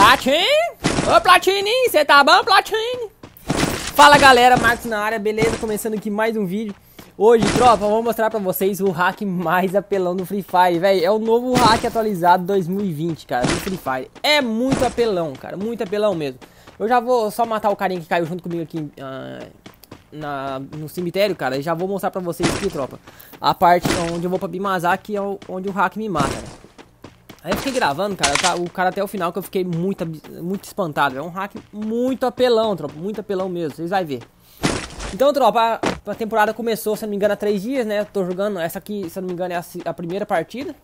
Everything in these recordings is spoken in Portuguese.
Platini! Ô Platini, você tá bom, Platini? Fala galera, Marcos na área, beleza? Começando aqui mais um vídeo. Hoje, tropa, vou mostrar pra vocês o hack mais apelão do Free Fire, velho. É o novo hack atualizado 2020, cara, do Free Fire. É muito apelão, cara, muito apelão mesmo. Eu já vou só matar o carinha que caiu junto comigo aqui uh, na, no cemitério, cara. E já vou mostrar pra vocês aqui, tropa. A parte onde eu vou pra Bimazar, é onde o hack me mata, né? Aí eu fiquei gravando, cara, tá, o cara até o final que eu fiquei muito, muito espantado. É um hack muito apelão, tropa, muito apelão mesmo, vocês vão ver. Então, tropa, a, temporada começou, se não me engano, há três dias, né? Eu tô jogando, essa aqui, se não me engano, é a, a, primeira partida.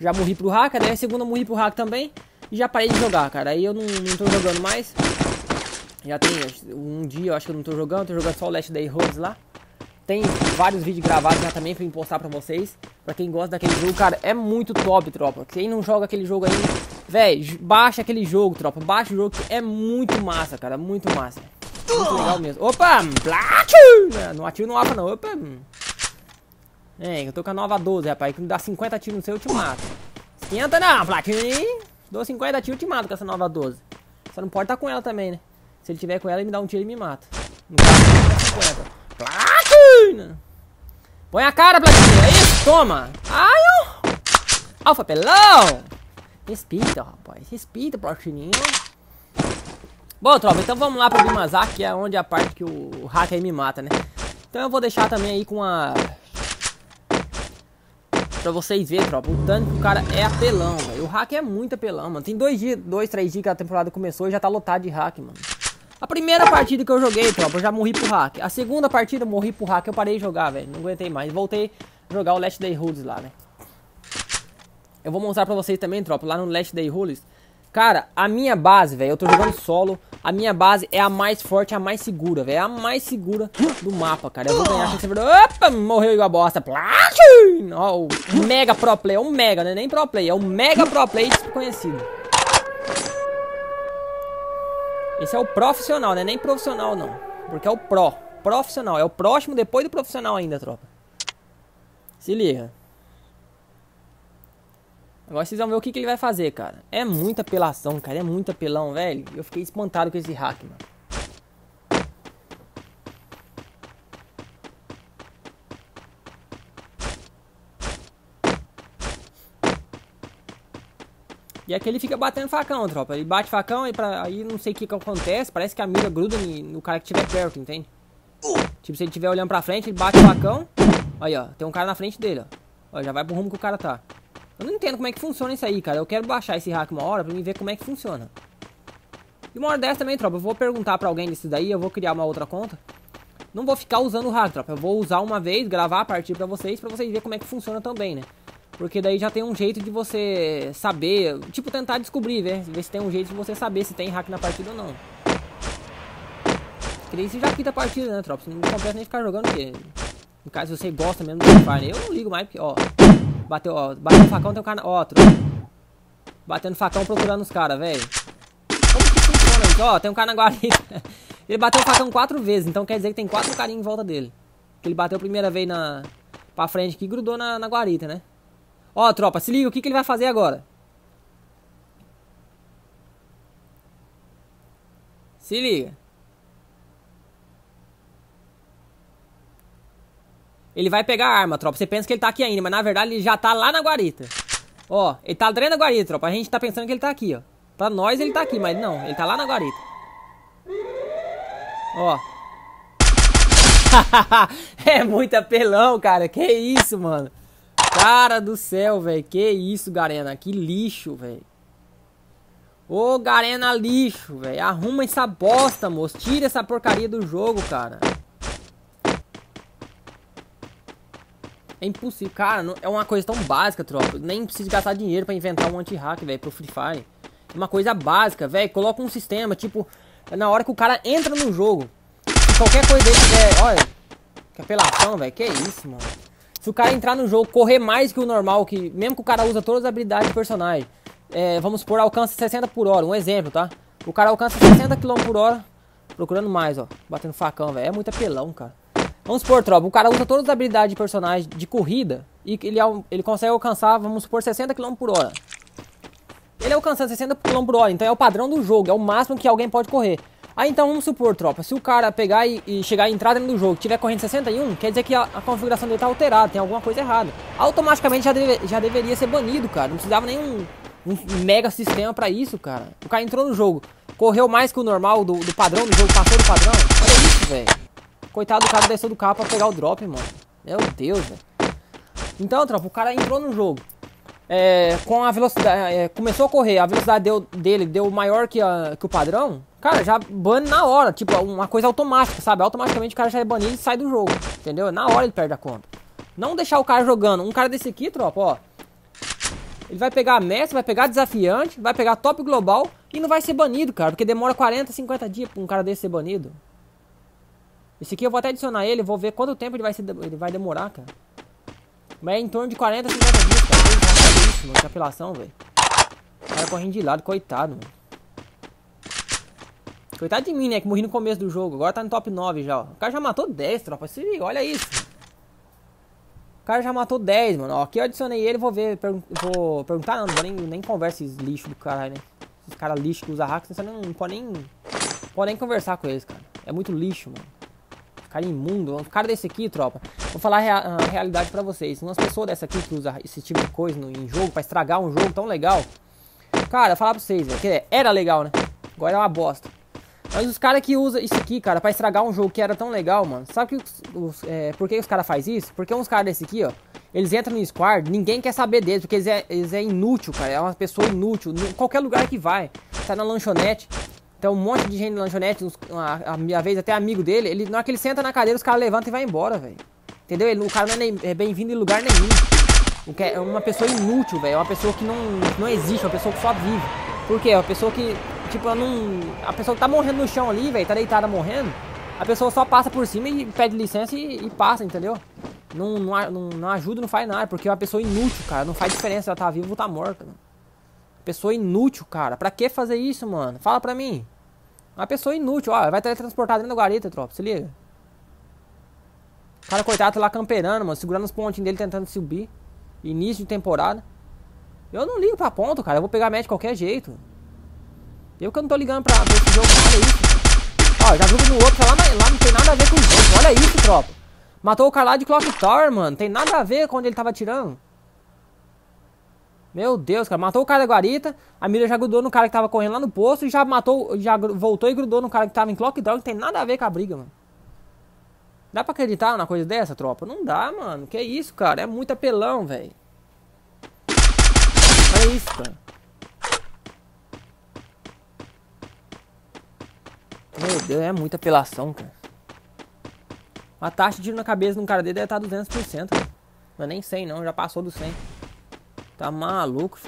Já morri pro hack, né? A segunda morri pro hack também. E já parei de jogar, cara. Aí eu não, não tô jogando mais. Já tem um dia, eu acho que eu não tô jogando, tô jogando só o Last Day Roads lá. Tem vários vídeos gravados já também pra postar pra vocês. Pra quem gosta daquele jogo, cara, é muito top, tropa. Quem não joga aquele jogo aí, velho, baixa aquele jogo, tropa. Baixa o jogo que é muito massa, cara, muito massa. Muito legal mesmo. Opa, platinho! Não atiro no alfa não, opa. É, eu tô com a nova 12, rapaz, que me dá 50 tiros no seu, eu te mato. Esquenta não, platinho. Dou 50 tiros, eu te mato com essa nova 12. Só não pode estar tá com ela também, né? Se ele tiver com ela, ele me dá um tiro e me mata. No caso, 50. Platina! Põe a cara, Platina! É isso, toma! Ai, ó! Alfa pelão! Respira, rapaz. Respira, Platininho. Bom, tropa, então vamos lá pro Bimazak, que é onde a parte que o hacker me mata, né? Então eu vou deixar também aí com a... Pra vocês verem, tropa, o tanto que o cara é apelão, velho. O hack é muito apelão, mano. Tem dois dias, dois, três dias que a temporada começou e já tá lotado de hack, mano. A primeira partida que eu joguei, tropa, eu já morri pro hack. A segunda partida eu morri pro hack, eu parei de jogar, velho. Não aguentei mais. Voltei a jogar o Last Day Rules lá, né? Eu vou mostrar pra vocês também, tropa, lá no Last Day Rules. Cara, a minha base, velho, eu tô jogando solo. A minha base é a mais forte, a mais segura, velho. É a mais segura do mapa, cara. Eu vou ganhar esse servidor. Opa, morreu igual a bosta. Ó, o mega pro play. É um mega, né? Nem pro play. É um mega pro play desconhecido. Esse é o profissional, né? Nem profissional, não. Porque é o pro. Profissional. É o próximo depois do profissional ainda, tropa. Se liga. Agora vocês vão ver o que, que ele vai fazer, cara. É muita apelação, cara. É muito apelão, velho. Eu fiquei espantado com esse hack, mano. E aqui ele fica batendo facão, tropa. Ele bate facão e pra... aí não sei o que que acontece. Parece que a mira gruda no cara que estiver perto, entende? Tipo, se ele estiver olhando pra frente, ele bate o facão. Aí, ó. Tem um cara na frente dele, ó. ó. Já vai pro rumo que o cara tá. Eu não entendo como é que funciona isso aí, cara. Eu quero baixar esse hack uma hora pra mim ver como é que funciona. E uma hora dessa também, tropa. Eu vou perguntar pra alguém desse daí. Eu vou criar uma outra conta. Não vou ficar usando o hack, tropa. Eu vou usar uma vez, gravar a partir pra vocês, pra vocês verem como é que funciona também, né? Porque daí já tem um jeito de você saber, tipo tentar descobrir, ver, ver se tem um jeito de você saber se tem hack na partida ou não. Você já quita a partida, né, tropa? Não compensa nem ficar jogando, porque... No caso, se você gosta mesmo do Fire, eu não ligo mais, porque, ó... Bateu, ó, bateu no facão, tem um cara... Ó, tropa. Batendo facão procurando os caras, velho. Como que funciona isso? Ó, tem um cara na guarita. ele bateu o facão quatro vezes, então quer dizer que tem quatro carinhos em volta dele. Que ele bateu a primeira vez na... Pra frente aqui grudou na, na guarita, né? Ó, tropa, se liga, o que, que ele vai fazer agora? Se liga. Ele vai pegar a arma, tropa. Você pensa que ele tá aqui ainda, mas na verdade ele já tá lá na guarita. Ó, ele tá dentro da guarita, tropa. A gente tá pensando que ele tá aqui, ó. Pra nós ele tá aqui, mas não, ele tá lá na guarita. Ó. é muito apelão, cara. Que isso, mano. Cara do céu, velho. Que isso, Garena. Que lixo, velho. Ô, Garena lixo, velho. Arruma essa bosta, moço. Tira essa porcaria do jogo, cara. É impossível. Cara, não, é uma coisa tão básica, tropa. Nem precisa gastar dinheiro pra inventar um anti-hack, velho, pro Free Fire. É uma coisa básica, velho. Coloca um sistema, tipo, na hora que o cara entra no jogo. Qualquer coisa dele tiver... Olha, que apelação, velho. Que isso, mano. Se o cara entrar no jogo, correr mais que o normal, que mesmo que o cara usa todas as habilidades do personagem, é, vamos supor, alcança 60 por hora, um exemplo, tá? O cara alcança 60 km por hora, procurando mais, ó, batendo facão, velho. É muito apelão, cara. Vamos supor, tropa, o cara usa todas as habilidades de personagem de corrida e ele, ele consegue alcançar, vamos supor, 60 km por hora. ele alcançando 60 km por hora. Então é o padrão do jogo, é o máximo que alguém pode correr. Aí então vamos supor, tropa, se o cara pegar e, e chegar e entrar do jogo tiver correndo 61, quer dizer que a, a, configuração dele tá alterada, tem alguma coisa errada. Automaticamente já, deve, já deveria ser banido, cara. Não precisava nenhum um mega sistema pra isso, cara. O cara entrou no jogo, correu mais que o normal do, do padrão do jogo, passou do padrão. Olha isso, velho. Coitado do cara desceu do carro pra pegar o drop, mano. Meu Deus, velho. Então, tropa, o cara entrou no jogo é, com a velocidade, é, começou a correr, a velocidade deu, dele deu maior que, a, que o padrão, cara, já bane na hora, tipo, uma coisa automática, sabe? Automaticamente o cara já é banido e sai do jogo, entendeu? Na hora ele perde a conta. Não deixar o cara jogando, um cara desse aqui, tropa, ó. Ele vai pegar mestre, vai pegar desafiante, vai pegar top global e não vai ser banido, cara, porque demora 40, 50 dias pra um cara desse ser banido. Esse aqui eu vou até adicionar ele, vou ver quanto tempo ele vai, ser, ele vai demorar, cara. Mas é em torno de 40, 50 dias, cara isso, mano. Que apelação, velho. O cara correndo de lado, coitado, mano. Coitado de mim, né? Que morri no começo do jogo. Agora tá no top 9 já, ó. O cara já matou 10, tropa. Se liga, olha isso. O cara já matou 10, mano. Ó, aqui eu adicionei ele, vou ver. Pergun vou perguntar, não. Não vou nem, nem conversa esses lixos do caralho, né? Esses caras lixos que usam hacks, você não, não pode nem. Pode nem conversar com eles, cara. É muito lixo, mano. Cara imundo. Um cara desse aqui, tropa. Vou falar a, rea a realidade pra vocês. Umas pessoas dessa aqui que usa esse tipo de coisa no, em jogo pra estragar um jogo tão legal. Cara, falar pra vocês, velho. Que era legal, né? Agora é uma bosta. Mas os caras que usam isso aqui, cara, pra estragar um jogo que era tão legal, mano. Sabe que os, os, é, por que os caras fazem isso? Porque uns caras desse aqui, ó. Eles entram no squad, ninguém quer saber deles, porque eles é, eles é inútil, cara. É uma pessoa inútil. Em qualquer lugar que vai. Tá na lanchonete. Tem um monte de gente na lanchonete, uns, uma, a minha vez até amigo dele. Ele, na hora que ele senta na cadeira, os caras levantam e vai embora, velho. Entendeu? Ele, o cara não é, é bem-vindo em lugar nenhum. O que é, é uma pessoa inútil, velho. É uma pessoa que não, não existe, uma pessoa que só vive. Por quê? É uma pessoa que, tipo, ela não. A pessoa que tá morrendo no chão ali, velho, tá deitada morrendo. A pessoa só passa por cima e pede licença e, e passa, entendeu? Não, não, não, não, ajuda, não faz nada, porque é uma pessoa inútil, cara. Não faz diferença ela tá viva ou tá morta, mano. Pessoa inútil, cara. Pra que fazer isso, mano? Fala pra mim. Uma pessoa inútil, ó. Vai teletransportar dentro da guarita, tropa. Se liga. O cara, coitado, tá lá camperando, mano. Segurando os pontinhos dele, tentando subir. Início de temporada. Eu não ligo pra ponto, cara. Eu vou pegar match de qualquer jeito. Eu que não tô ligando pra, pra esse jogo. Olha isso, Ó, já jogo no outro. Lá, lá não tem nada a ver com o jogo. Olha isso, tropa. Matou o cara lá de Clock Tower, mano. Tem nada a ver com onde ele tava atirando. Meu Deus, cara. Matou o cara da guarita. A mira já grudou no cara que tava correndo lá no posto. E já matou, já voltou e grudou no cara que tava em Clock Tower. Não tem nada a ver com a briga, mano. Dá pra acreditar numa coisa dessa, tropa? Não dá, mano. Que isso, cara? É muito apelão, velho. Olha isso, cara. Meu Deus, é muita apelação, cara. A taxa de tiro na cabeça de um cara dele deve estar 200%. Cara. Não é nem 100 não, já passou do 100. Tá maluco.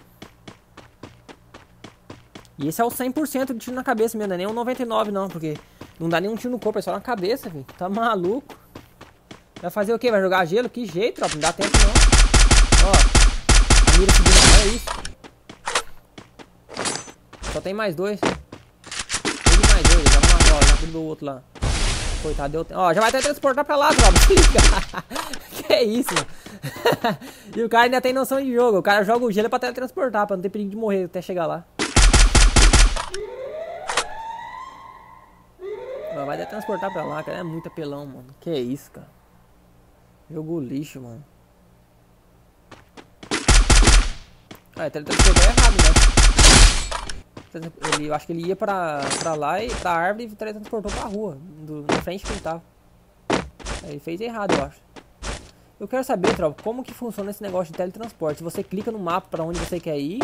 E esse é o 100% de tiro na cabeça mesmo, não é nem um 99 não, porque não dá nenhum tiro no corpo, é só na cabeça, filho. Tá maluco? Vai fazer o quê? Vai jogar gelo? Que jeito, tropa? Não dá tempo não. Ó. A mira subindo. Olha isso. Só tem mais dois. Tem mais dois. Já Já do outro lá. Coitado, deu tempo. Ó, já vai até transportar pra lá, tropa. que é isso, mano. e o cara ainda tem noção de jogo. O cara joga o gelo pra teletransportar, pra não ter perigo de morrer até chegar lá. vai até transportar pra lá, cara. É muito apelão, mano. Que é isso, cara. Jogo lixo, mano. Ah, teletransportou errado, né? Ele, eu acho que ele ia pra, pra lá, e pra árvore e teletransportou pra rua. Do, na frente que ele tava. Ele fez errado, eu acho. Eu quero saber, tropa, como que funciona esse negócio de teletransporte. Você clica no mapa pra onde você quer ir.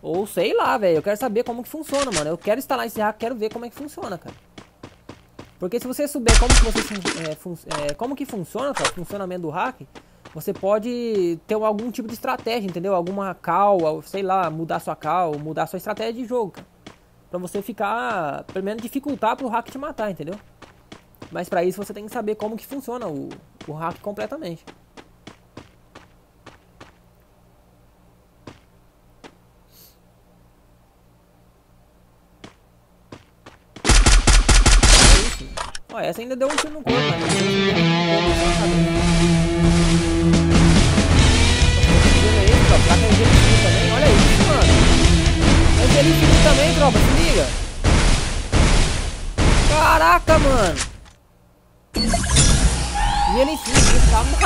Ou sei lá, velho. Eu quero saber como que funciona, mano. Eu quero instalar esse hack, quero ver como é que funciona, cara. Porque se você souber como que, você, é, fun, é, como que funciona, o funcionamento do hack, você pode ter algum tipo de estratégia, entendeu? Alguma cal, sei lá, mudar sua cal, mudar sua estratégia de jogo. Pra você ficar, pelo menos dificultar pro hack te matar, entendeu? Mas pra isso você tem que saber como que funciona o, o hack completamente. Ó, essa ainda deu um tiro no corpo, né?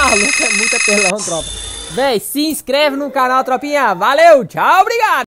Maluco, é muito apelão, tropa. Véi, se inscreve no canal, tropinha. Valeu, tchau, obrigado.